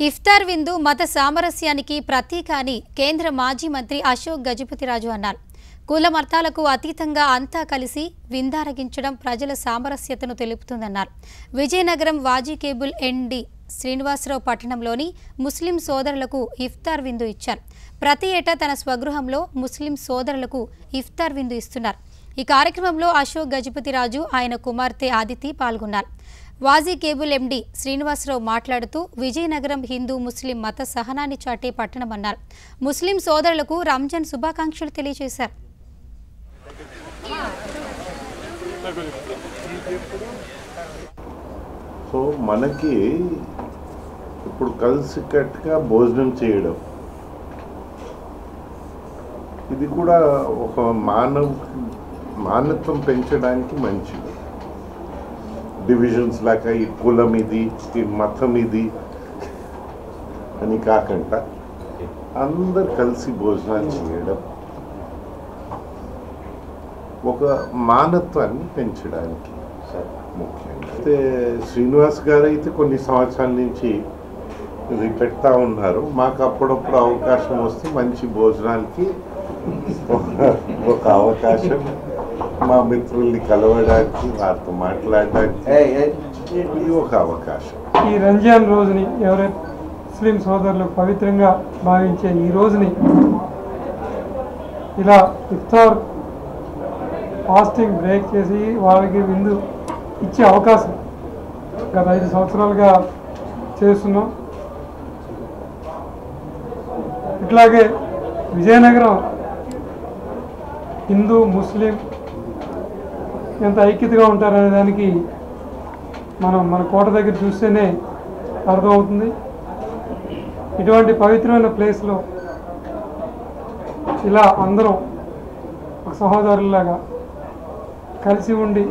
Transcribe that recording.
ఇఫ్తార్ విందు మత సామరస్యానికి ప్రతీక అని కేంద్ర మాజీ మంత్రి అశోక్ గజపతిరాజు అన్నారు. కుల మతాలకు అతీతంగా అంతా కలిసి విందారగించడం ప్రజల సామరస్యతను తెలుపుతుందన్నారు. విజయనగరం వాజీ కేబుల్ ఎండి శ్రీనివాసరావు పట్టణంలోని ముస్లిం సోదరులకు ఇఫ్తార్ విందు ఇచ్చారు. ప్రతి ఏటా తన స్వగృహంలో ముస్లిం సోదరులకు ఇఫ్తార్ విందు ఇస్తున్నారు. ఈ కార్యక్రమంలో అశోక్ గజపతిరాజు ఆయన కుమార్తె ఆదితి పాల్గొన్నారు. వాజీ కేబుల్ ఎండి శ్రీనివాసరావు మాట్లాడుతూ విజయనగరం హిందూ ముస్లిం మత సహనాన్ని చాటే పట్టణమన్నారు. ముస్లిం సోదరులకు రంజాన్ శుభాకాంక్షలు తెలియజేశారు. సో మనకి ఇప్పుడు కలిసికట్టుగా భోజనం చేయడం ఇది కూడా ఒక మానవ మానత్వం పెంచడానికి మంచిది. డివిజన్స్ లాగా ఈ కులం ఇది ఈ మతం ఇది అని కాకుండా అందరు కలిసి భోజనాలు చేయడం ఒక మానత్వాన్ని పెంచడానికి ముఖ్యంగా. అయితే శ్రీనివాస్ గారు అయితే కొన్ని సంవత్సరాల నుంచి ఇది పెడతా ఉన్నారు. మాకు అప్పుడప్పుడు అవకాశం వస్తే మంచి భోజనాలకి ఒక- ఒక అవకాశం మా మిత్రుల్ని కలవడానికి వారితో మాట్లాడడానికి ఒక అవకాశం. ఈ రంజాన్ రోజుని ఎవరైతే ముస్లిం సోదరులు పవిత్రంగా భావించే ఈ రోజుని ఇలా ఇఫ్తార్ ఫాస్టింగ్ బ్రేక్ చేసి వాళ్ళకి విందు ఇచ్చే అవకాశం గత ఐదు సంవత్సరాలుగా చేస్తున్నాం. ఇట్లాగే విజయనగరం హిందూ ముస్లిం ఎంత ఐక్యతగా ఉంటారనే దానికి మనం మన కోట దగ్గర చూస్తేనే అర్థమవుతుంది. ఇటువంటి పవిత్రమైన ప్లేస్లో ఇలా అందరం ఒక సహోదరులాగా కలిసి ఉండి